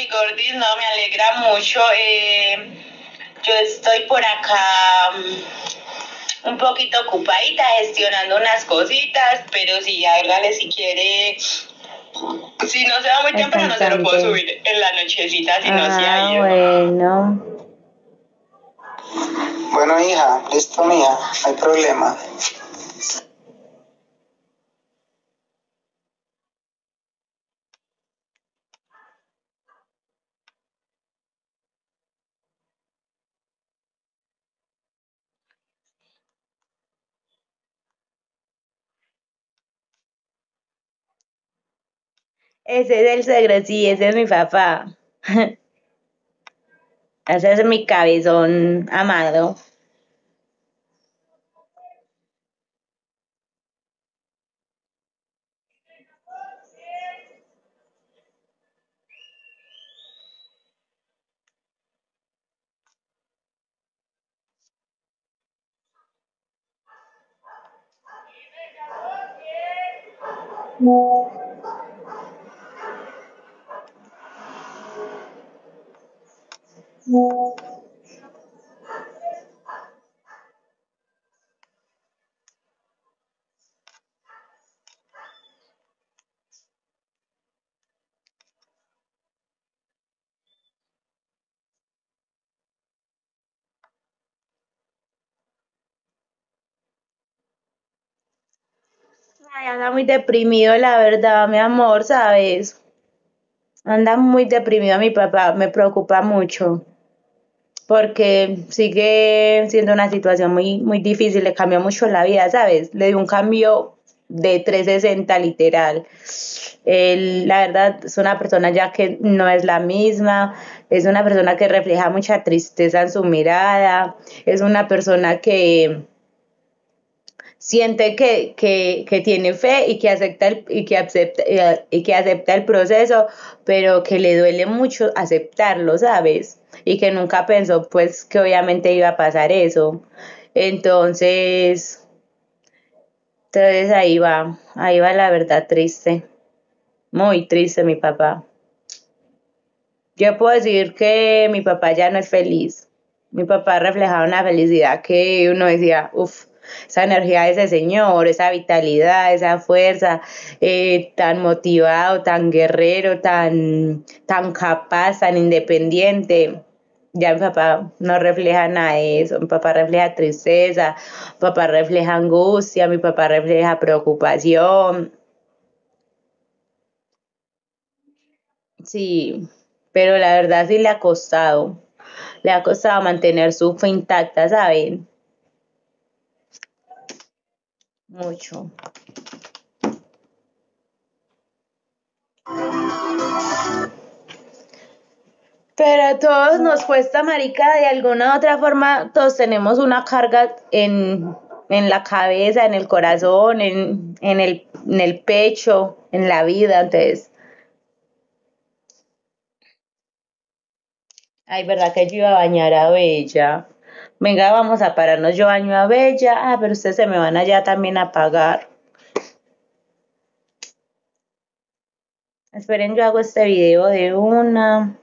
mi gordis, no, me alegra mucho. Eh, yo estoy por acá mm, un poquito ocupadita gestionando unas cositas, pero si hágale si quiere. Si no se va muy temprano, se lo puedo subir en la nochecita, si no se ha Ah, ido. bueno. Bueno, hija, listo, mija, no hay problema. Ese es el suegro, sí, ese es mi papá. Ese es mi cabezón amado. Ay, anda muy deprimido, la verdad, mi amor, ¿sabes? Anda muy deprimido mi papá, me preocupa mucho. Porque sigue siendo una situación muy, muy difícil, le cambió mucho la vida, ¿sabes? Le dio un cambio de 360 literal. Él, la verdad, es una persona ya que no es la misma, es una persona que refleja mucha tristeza en su mirada, es una persona que siente que, que, que tiene fe y que acepta el, y que acepta, eh, y que acepta el proceso, pero que le duele mucho aceptarlo, ¿sabes? Y que nunca pensó pues que obviamente iba a pasar eso. Entonces, entonces ahí va, ahí va la verdad triste, muy triste mi papá. Yo puedo decir que mi papá ya no es feliz. Mi papá reflejaba una felicidad que uno decía, uff, esa energía de ese señor, esa vitalidad, esa fuerza, eh, tan motivado, tan guerrero, tan, tan capaz, tan independiente. Ya mi papá no refleja nada de eso, mi papá refleja tristeza, mi papá refleja angustia, mi papá refleja preocupación. Sí, pero la verdad sí le ha costado, le ha costado mantener su fe intacta, ¿saben? Mucho. Pero a todos nos cuesta, marica, de alguna u otra forma, todos tenemos una carga en, en la cabeza, en el corazón, en, en el, en el pecho, en la vida, entonces, ay, ¿verdad que yo iba a bañar a Bella? Venga, vamos a pararnos, yo baño a Bella, ah, pero ustedes se me van allá también a pagar. Esperen, yo hago este video de una.